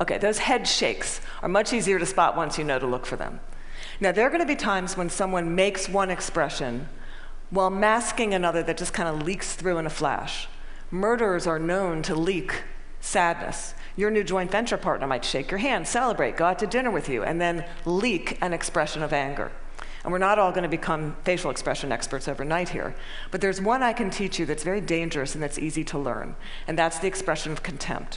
Okay, those head shakes are much easier to spot once you know to look for them. Now, there are going to be times when someone makes one expression while masking another that just kind of leaks through in a flash. Murderers are known to leak sadness. Your new joint venture partner might shake your hand, celebrate, go out to dinner with you, and then leak an expression of anger. And we're not all going to become facial expression experts overnight here. But there's one I can teach you that's very dangerous and that's easy to learn, and that's the expression of contempt.